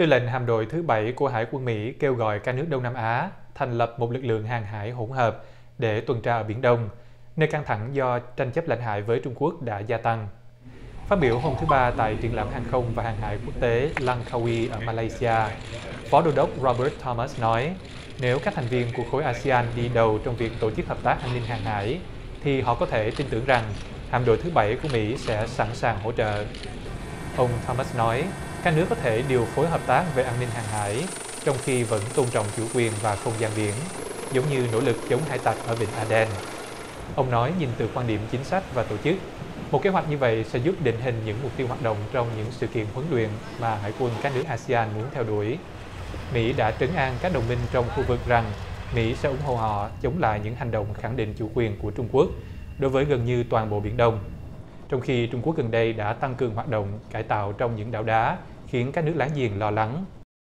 tư lệnh hạm đội thứ bảy của hải quân mỹ kêu gọi các nước đông nam á thành lập một lực lượng hàng hải hỗn hợp để tuần tra ở biển đông nơi căng thẳng do tranh chấp lãnh hải với trung quốc đã gia tăng. Phát biểu hôm thứ ba tại triển lãm hàng không và hàng hải quốc tế Langkawi ở Malaysia, phó đô đốc Robert Thomas nói nếu các thành viên của khối ASEAN đi đầu trong việc tổ chức hợp tác an ninh hàng hải thì họ có thể tin tưởng rằng hạm đội thứ bảy của mỹ sẽ sẵn sàng hỗ trợ. Ông Thomas nói các nước có thể điều phối hợp tác về an ninh hàng hải, trong khi vẫn tôn trọng chủ quyền và không gian biển, giống như nỗ lực chống hải tặc ở vịnh a đen ông nói nhìn từ quan điểm chính sách và tổ chức, một kế hoạch như vậy sẽ giúp định hình những mục tiêu hoạt động trong những sự kiện huấn luyện mà hải quân các nước a si an muốn theo đuổi. Mỹ đã trấn an các đồng minh trong khu vực rằng mỹ sẽ ủng hộ họ chống lại những hành động khẳng định chủ quyền của trung quốc đối với gần như toàn bộ biển đông trong khi trung quốc gần đây đã tăng cường hoạt động cải tạo trong những đảo đá, khiến các nước láng giềng lo lắng.